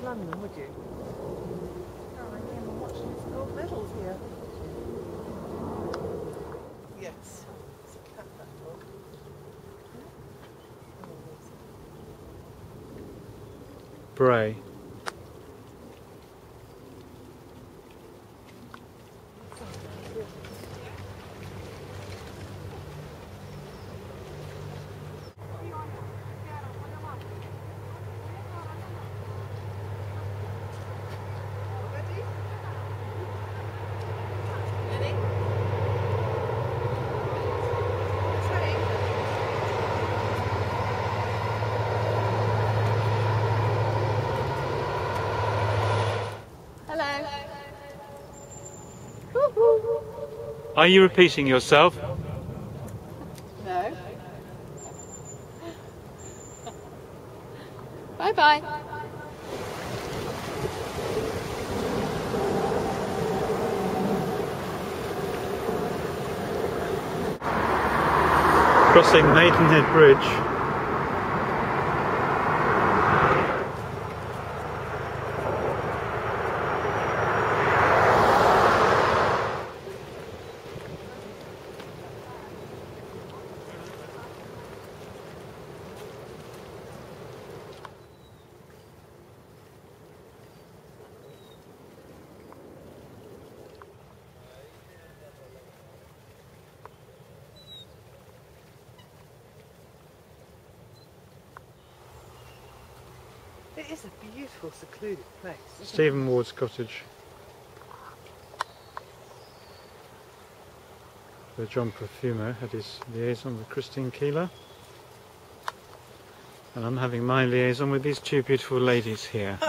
you're so close to London, would you? Oh, I'm watching these gold medals here. Yes. It's a cat that dog. Bray. Are you repeating yourself? No. bye bye. Crossing Maidenhead Bridge. It is a beautiful, secluded place. Stephen Ward's cottage. Where John Profumo had his liaison with Christine Keeler. And I'm having my liaison with these two beautiful ladies here.